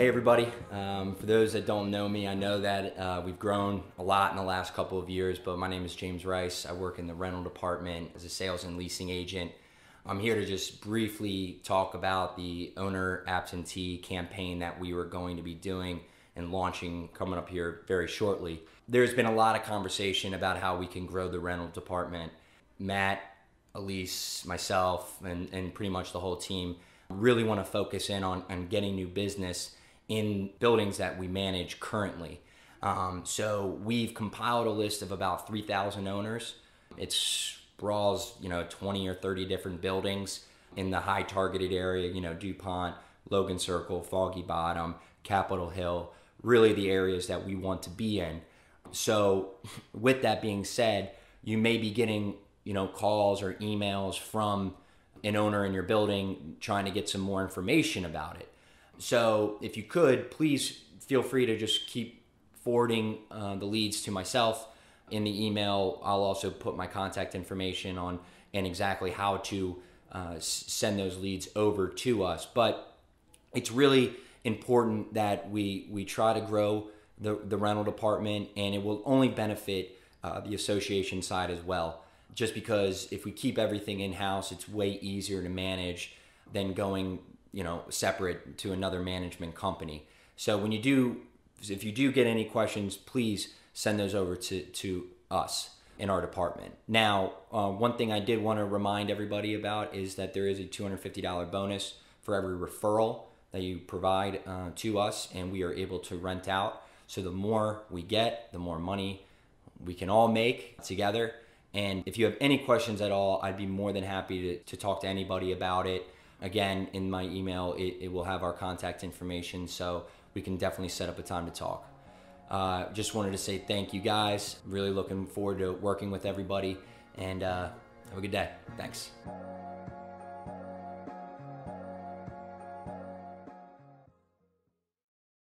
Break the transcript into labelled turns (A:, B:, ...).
A: Hey, everybody. Um, for those that don't know me, I know that uh, we've grown a lot in the last couple of years, but my name is James Rice. I work in the rental department as a sales and leasing agent. I'm here to just briefly talk about the owner absentee campaign that we were going to be doing and launching coming up here very shortly. There's been a lot of conversation about how we can grow the rental department. Matt, Elise, myself, and, and pretty much the whole team really want to focus in on, on getting new business in buildings that we manage currently. Um, so we've compiled a list of about 3,000 owners. It sprawls, you know, 20 or 30 different buildings in the high targeted area, you know, Dupont, Logan Circle, Foggy Bottom, Capitol Hill, really the areas that we want to be in. So with that being said, you may be getting, you know, calls or emails from an owner in your building trying to get some more information about it. So if you could, please feel free to just keep forwarding uh, the leads to myself. In the email, I'll also put my contact information on and exactly how to uh, send those leads over to us. But it's really important that we we try to grow the, the rental department, and it will only benefit uh, the association side as well. Just because if we keep everything in house, it's way easier to manage than going you know separate to another management company. So when you do, if you do get any questions, please send those over to to us in our department. Now, uh, one thing I did want to remind everybody about is that there is a $250 bonus for every referral that you provide uh, to us, and we are able to rent out. So the more we get, the more money we can all make together. And if you have any questions at all, I'd be more than happy to, to talk to anybody about it. Again, in my email, it, it will have our contact information, so we can definitely set up a time to talk. Uh, just wanted to say thank you guys. Really looking forward to working with everybody, and uh, have a good day. Thanks.